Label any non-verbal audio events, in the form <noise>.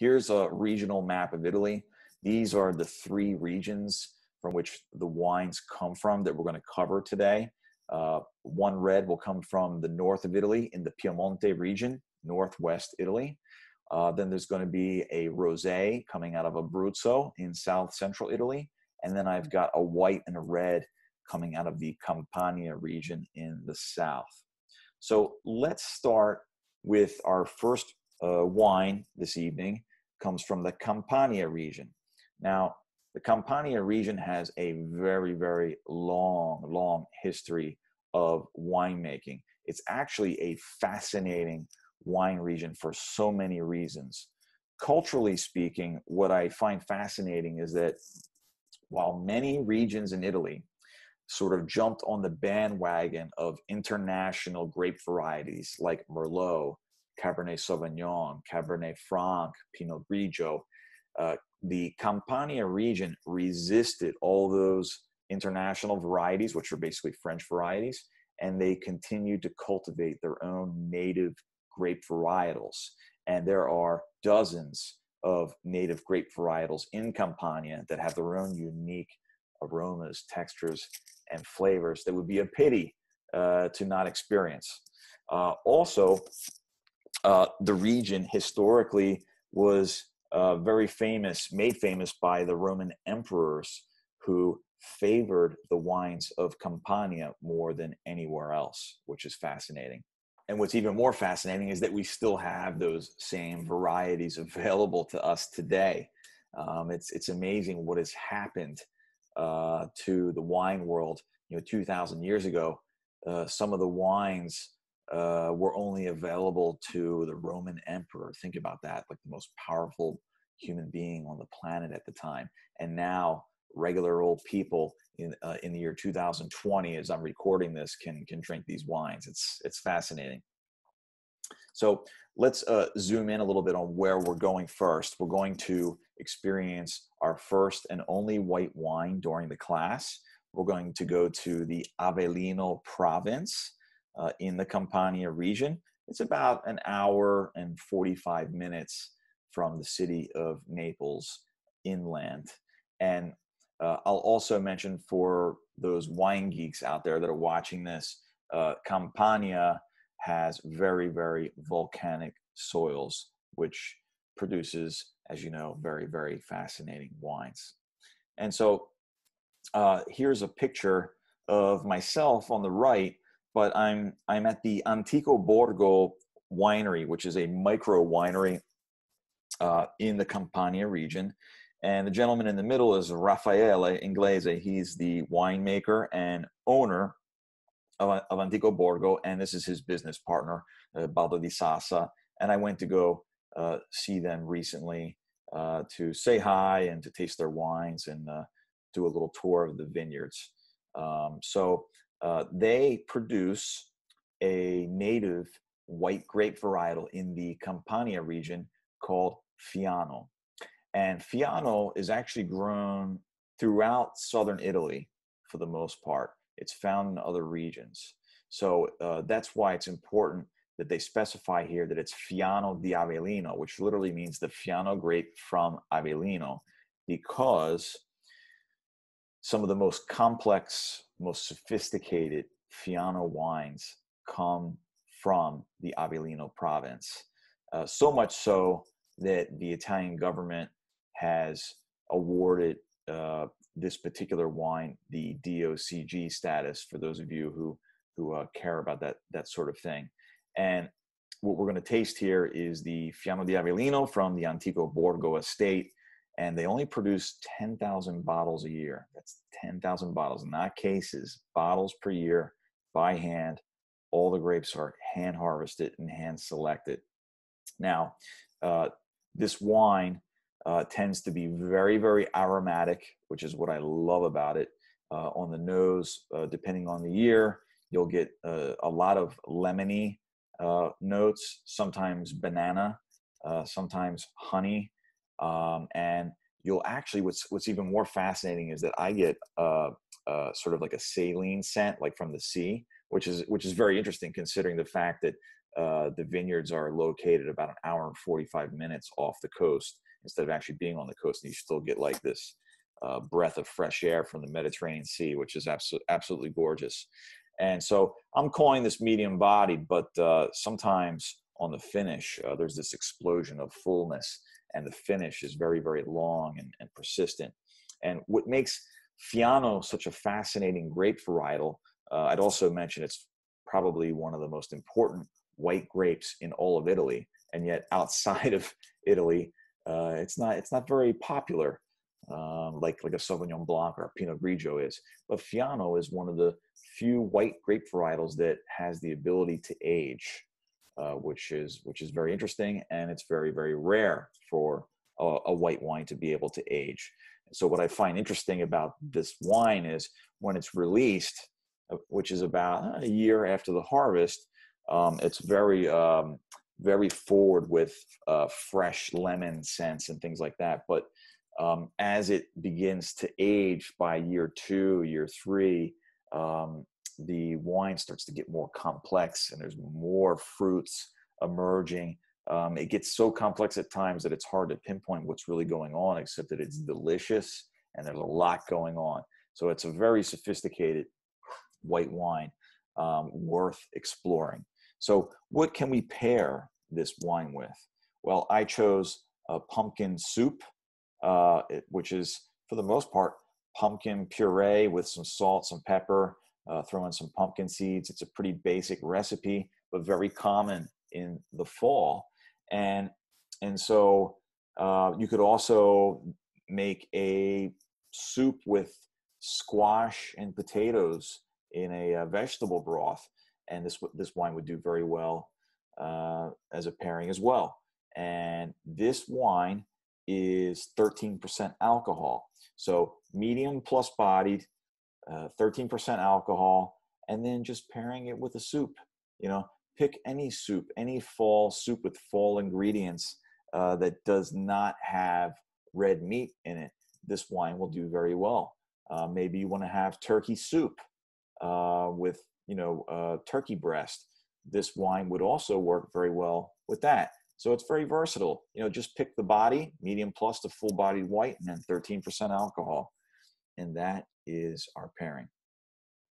here's a regional map of Italy. These are the three regions from which the wines come from that we're going to cover today. Uh, one red will come from the north of Italy in the Piemonte region, northwest Italy. Uh, then there's going to be a rosé coming out of Abruzzo in south central Italy. And then I've got a white and a red coming out of the Campania region in the south. So let's start with our first uh, wine this evening comes from the Campania region. Now, the Campania region has a very, very long, long history of winemaking. It's actually a fascinating wine region for so many reasons. Culturally speaking, what I find fascinating is that while many regions in Italy sort of jumped on the bandwagon of international grape varieties like Merlot, Cabernet Sauvignon, Cabernet Franc, Pinot Grigio, uh, the Campania region resisted all those international varieties, which are basically French varieties, and they continued to cultivate their own native grape varietals. And there are dozens of native grape varietals in Campania that have their own unique aromas, textures, and flavors that would be a pity uh, to not experience. Uh, also, uh, the region historically was uh, very famous, made famous by the Roman emperors who favored the wines of Campania more than anywhere else, which is fascinating. And what's even more fascinating is that we still have those same varieties available to us today. Um, it's it's amazing what has happened uh, to the wine world. You know, 2,000 years ago, uh, some of the wines uh, were only available to the Roman emperor. Think about that, like the most powerful human being on the planet at the time. And now, regular old people in uh, in the year 2020, as I'm recording this, can can drink these wines. It's it's fascinating. So let's uh, zoom in a little bit on where we're going first. We're going to experience our first and only white wine during the class. We're going to go to the Avellino province uh, in the Campania region. It's about an hour and 45 minutes from the city of Naples inland. And uh, I'll also mention for those wine geeks out there that are watching this, uh, Campania has very, very volcanic soils, which produces, as you know, very, very fascinating wines. And so uh, here's a picture of myself on the right but I'm I'm at the Antico Borgo winery, which is a micro winery uh, in the Campania region. And the gentleman in the middle is Raffaele Inglese. He's the winemaker and owner of, of Antico Borgo, and this is his business partner, uh, Baldo di Sassa. And I went to go uh, see them recently uh, to say hi and to taste their wines and uh, do a little tour of the vineyards. Um, so uh, they produce a native white grape varietal in the Campania region called Fiano. And Fiano is actually grown throughout southern Italy for the most part. It's found in other regions. So uh, that's why it's important that they specify here that it's Fiano di Avellino, which literally means the Fiano grape from Avellino, because some of the most complex, most sophisticated Fiano wines come from the Avellino province. Uh, so much so that the Italian government has awarded uh, this particular wine the DOCG status for those of you who who uh, care about that that sort of thing. And what we're going to taste here is the Fiano di Avellino from the Antico Borgo estate and they only produce 10,000 bottles a year. That's 10,000 bottles, not cases, bottles per year by hand. All the grapes are hand harvested and hand selected. Now, uh, this wine uh, tends to be very, very aromatic, which is what I love about it. Uh, on the nose, uh, depending on the year, you'll get uh, a lot of lemony uh, notes, sometimes banana, sometimes honey, um, and you'll actually what's what's even more fascinating is that I get uh, uh, sort of like a saline scent, like from the sea, which is which is very interesting considering the fact that uh, the vineyards are located about an hour and 45 minutes off the coast instead of actually being on the coast. And you still get like this uh, breath of fresh air from the Mediterranean Sea, which is absolutely absolutely gorgeous. And so I'm calling this medium bodied, but sometimes on the finish, there's this explosion of fullness, and the finish is very, very long and, and persistent. And what makes Fiano such a fascinating grape varietal, uh, I'd also mention it's probably one of the most important white grapes in all of Italy, and yet outside <laughs> of Italy, uh, it's not it's not very popular um, like like a Sauvignon Blanc or a Pinot Grigio is. But Fiano is one of the few white grape varietals that has the ability to age, uh, which is which is very interesting, and it's very very rare for a, a white wine to be able to age. So what I find interesting about this wine is when it's released, uh, which is about a year after the harvest, um, it's very um, very forward with uh, fresh lemon scents and things like that. But um, as it begins to age by year two, year three, um, the wine starts to get more complex and there's more fruits emerging. Um, it gets so complex at times that it's hard to pinpoint what's really going on, except that it's delicious and there's a lot going on. So it's a very sophisticated white wine um, worth exploring. So, what can we pair this wine with? Well, I chose a pumpkin soup uh, which is for the most part pumpkin puree with some salt, some pepper, uh, throw in some pumpkin seeds. It's a pretty basic recipe, but very common in the fall. And and so uh, you could also make a soup with squash and potatoes in a, a uh, vegetable broth, and this this wine would do very well uh, as a pairing as well. And this wine is 13% alcohol. So medium plus bodied, uh, 13% alcohol, and then just pairing it with a soup. You know, pick any soup, any fall soup with fall ingredients uh, that does not have red meat in it. This wine will do very well. Uh, maybe you want to have turkey soup uh, with, you know, uh, turkey breast. This wine would also work very well with that. So it's very versatile. You know, just pick the body, medium plus to full bodied white, and then 13% alcohol. And that is our pairing.